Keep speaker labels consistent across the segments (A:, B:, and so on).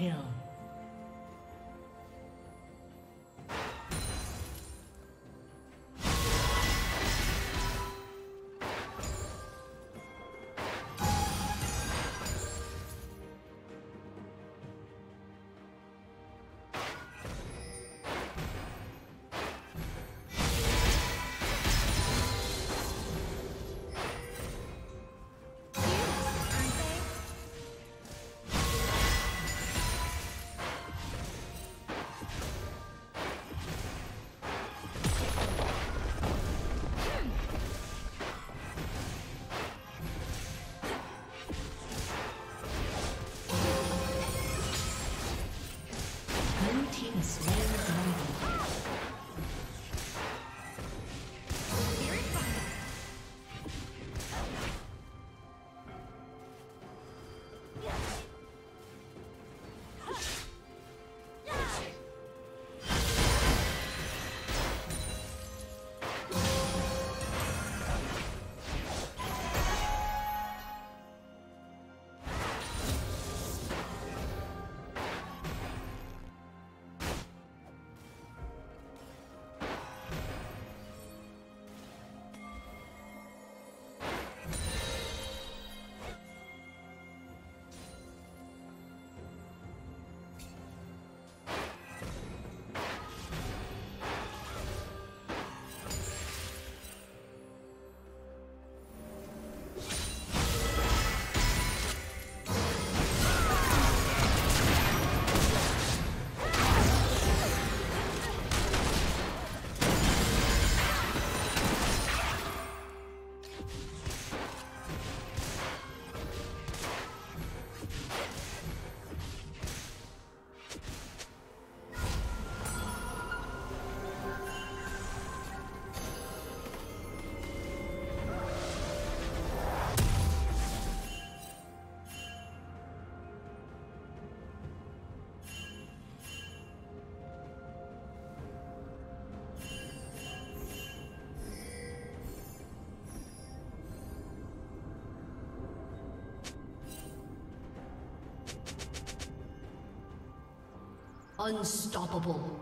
A: kill. Unstoppable.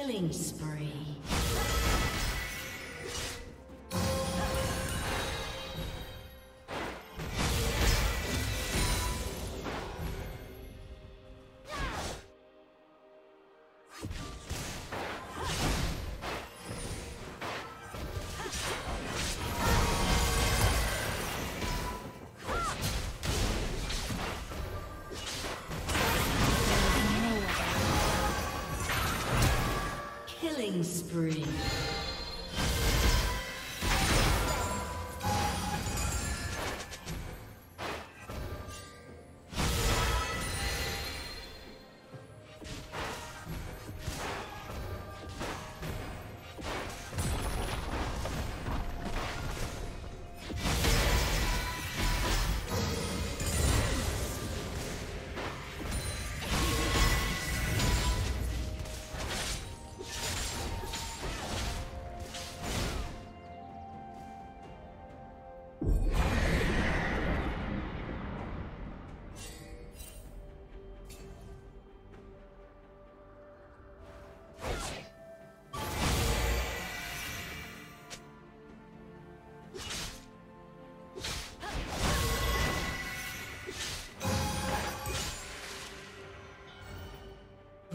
A: Killing spree.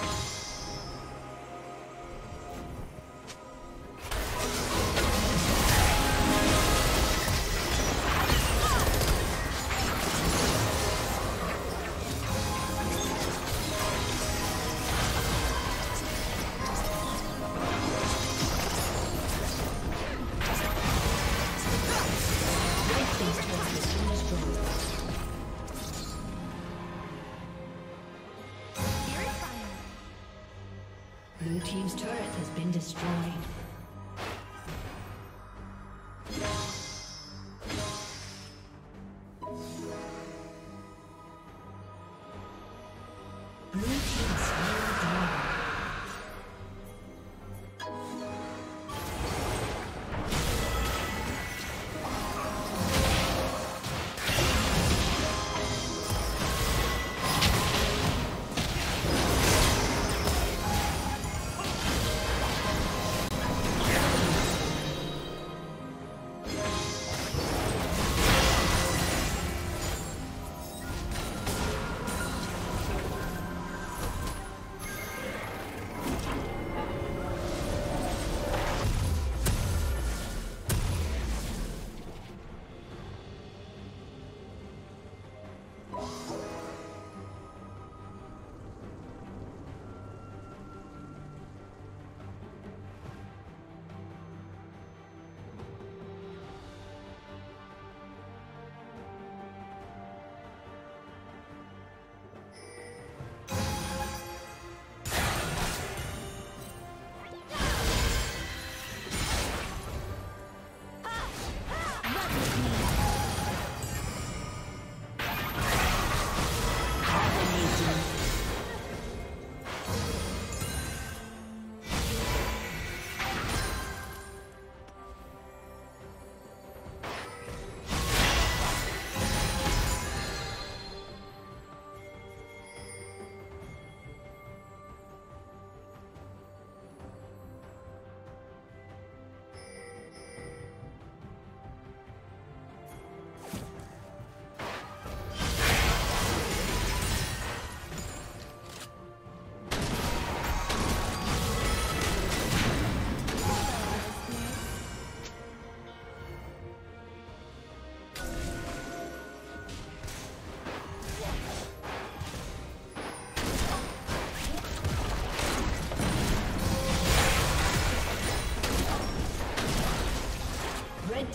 B: Yeah. Destroyed. Red